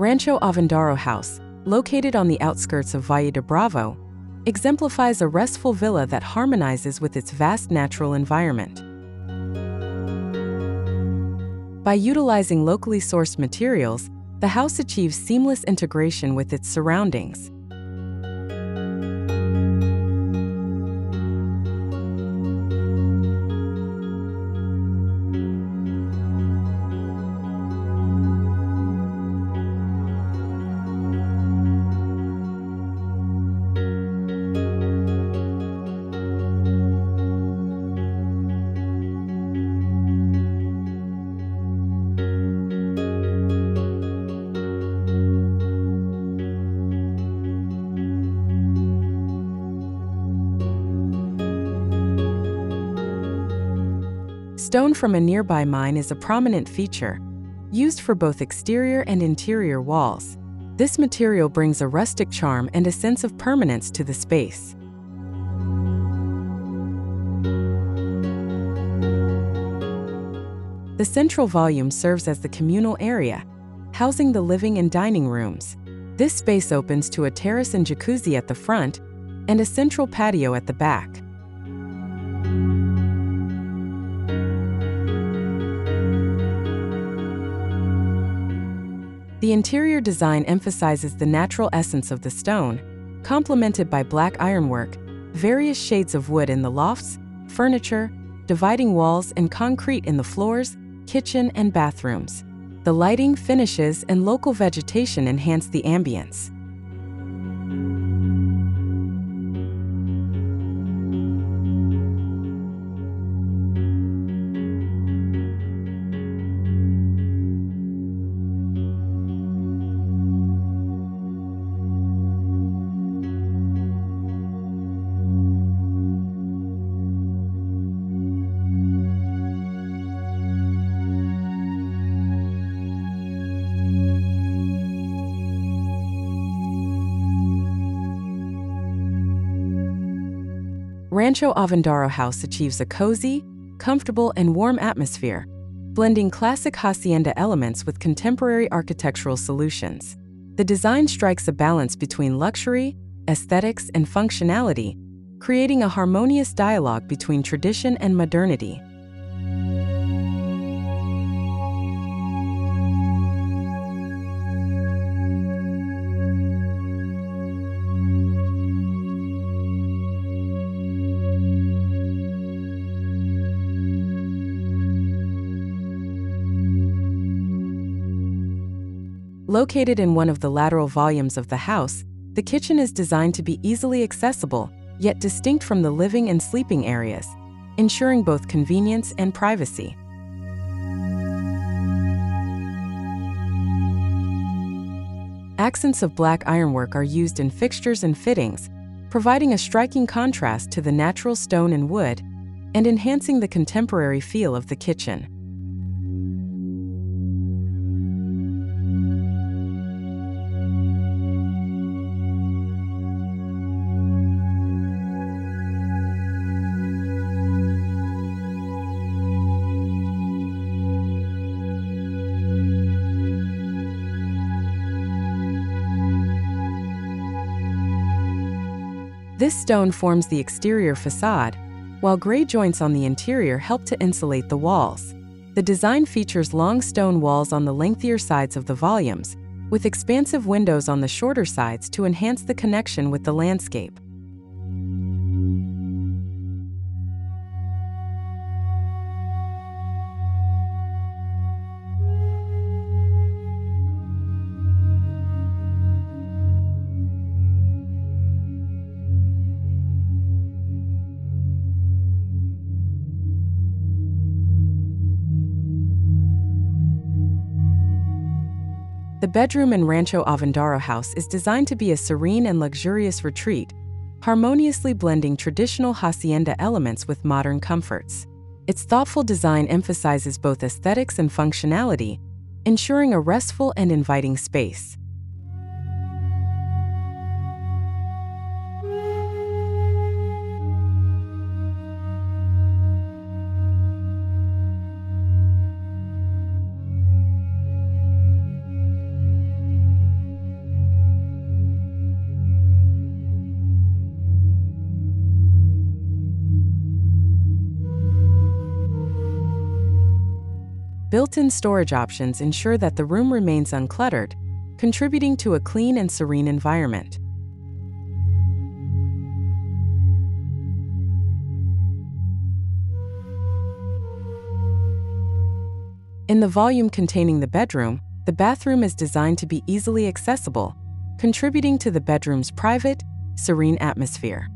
Rancho Avándaro House, located on the outskirts of Valle de Bravo, exemplifies a restful villa that harmonizes with its vast natural environment. By utilizing locally sourced materials, the house achieves seamless integration with its surroundings. Stone from a nearby mine is a prominent feature, used for both exterior and interior walls. This material brings a rustic charm and a sense of permanence to the space. The central volume serves as the communal area, housing the living and dining rooms. This space opens to a terrace and jacuzzi at the front and a central patio at the back. The interior design emphasizes the natural essence of the stone, complemented by black ironwork, various shades of wood in the lofts, furniture, dividing walls, and concrete in the floors, kitchen, and bathrooms. The lighting, finishes, and local vegetation enhance the ambience. Rancho Avándaro House achieves a cozy, comfortable, and warm atmosphere, blending classic hacienda elements with contemporary architectural solutions. The design strikes a balance between luxury, aesthetics, and functionality, creating a harmonious dialogue between tradition and modernity. Located in one of the lateral volumes of the house, the kitchen is designed to be easily accessible, yet distinct from the living and sleeping areas, ensuring both convenience and privacy. Accents of black ironwork are used in fixtures and fittings, providing a striking contrast to the natural stone and wood and enhancing the contemporary feel of the kitchen. This stone forms the exterior facade, while gray joints on the interior help to insulate the walls. The design features long stone walls on the lengthier sides of the volumes, with expansive windows on the shorter sides to enhance the connection with the landscape. The bedroom in Rancho Avándaro House is designed to be a serene and luxurious retreat, harmoniously blending traditional hacienda elements with modern comforts. Its thoughtful design emphasizes both aesthetics and functionality, ensuring a restful and inviting space. Built-in storage options ensure that the room remains uncluttered, contributing to a clean and serene environment. In the volume containing the bedroom, the bathroom is designed to be easily accessible, contributing to the bedroom's private, serene atmosphere.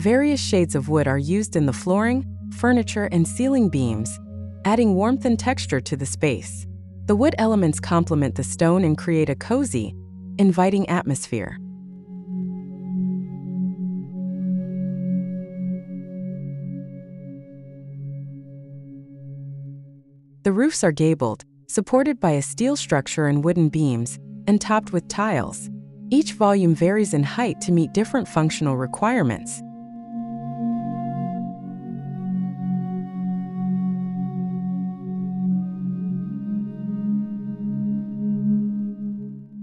Various shades of wood are used in the flooring, furniture, and ceiling beams, adding warmth and texture to the space. The wood elements complement the stone and create a cozy, inviting atmosphere. The roofs are gabled, supported by a steel structure and wooden beams, and topped with tiles. Each volume varies in height to meet different functional requirements.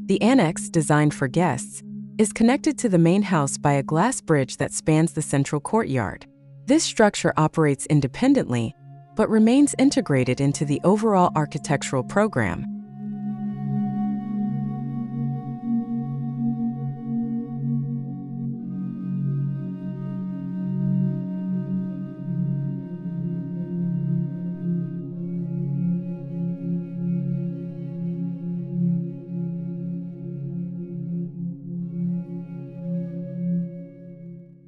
The annex, designed for guests, is connected to the main house by a glass bridge that spans the central courtyard. This structure operates independently, but remains integrated into the overall architectural program.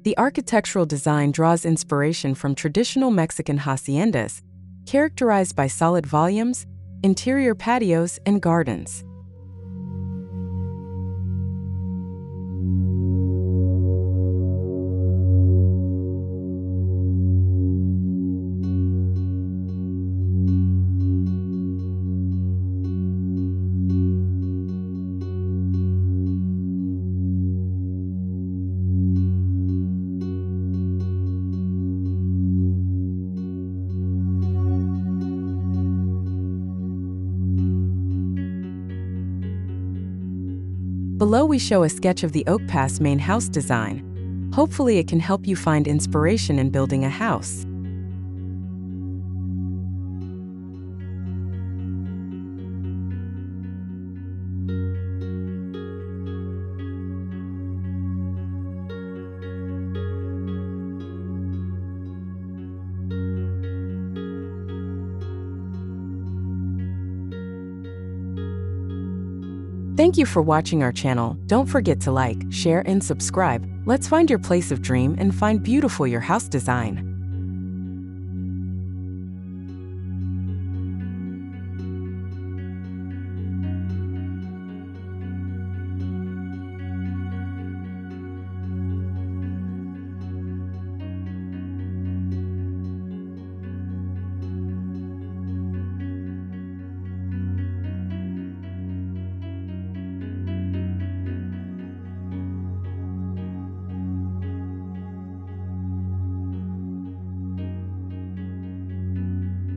The architectural design draws inspiration from traditional Mexican haciendas, characterized by solid volumes, interior patios, and gardens. Below we show a sketch of the Oak Pass main house design. Hopefully it can help you find inspiration in building a house. Thank you for watching our channel. Don't forget to like, share, and subscribe. Let's find your place of dream and find beautiful your house design.